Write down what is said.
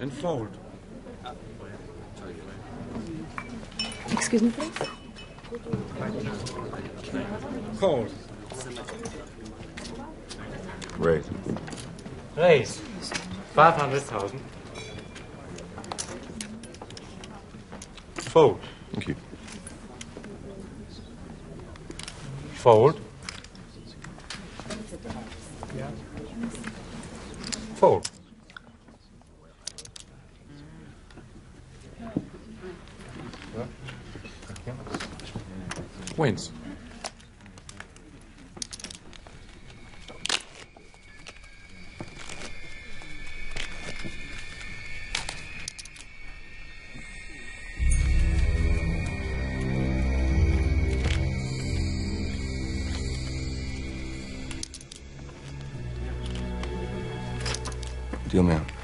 and fold. Excuse me, please. Call. Raise. Raise. 500,000. Fold. Thank you. Fold. Fold. Wins. Deal, ma'am.